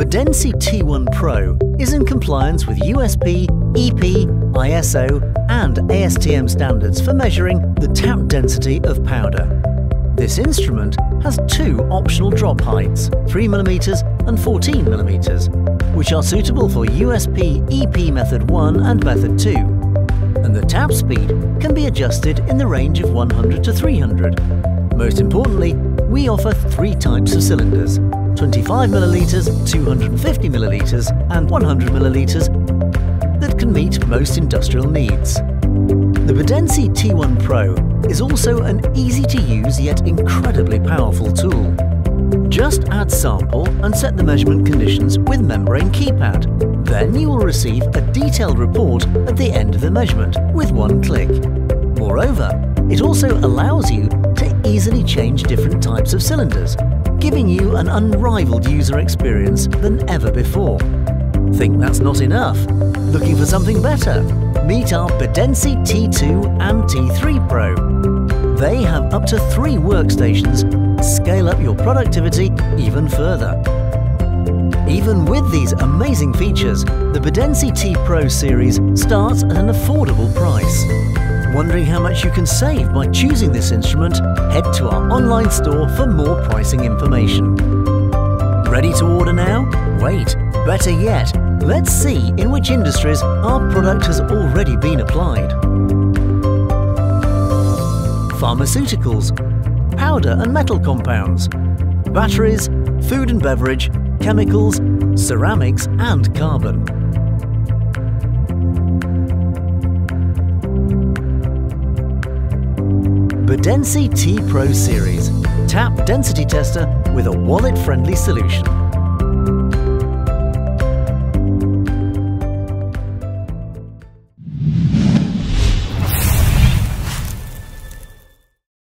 BeDensi T1 Pro is in compliance with USP, EP, ISO and ASTM standards for measuring the tap density of powder. This instrument has two optional drop heights, 3mm and 14mm, which are suitable for USP EP Method 1 and Method 2. And the tap speed can be adjusted in the range of 100 to 300. Most importantly, we offer three types of cylinders 25ml, 250ml and 100ml that can meet most industrial needs. The BeDensi T1 Pro is also an easy to use yet incredibly powerful tool. Just add sample and set the measurement conditions with membrane keypad. Then you will receive a detailed report at the end of the measurement with one click. Moreover, it also allows you to easily change different types of cylinders, giving you an unrivaled user experience than ever before. Think that's not enough? Looking for something better? Meet our BeDensi T2 and T3 Pro. They have up to three workstations scale up your productivity even further. Even with these amazing features, the BeDensi T Pro series starts at an affordable price. Wondering how much you can save by choosing this instrument? Head to our online store for more pricing information. Ready to order now? Wait, better yet, let's see in which industries our product has already been applied. Pharmaceuticals, powder and metal compounds, batteries, food and beverage, chemicals, ceramics and carbon. BeDensi T Pro Series, tap density tester with a wallet-friendly solution.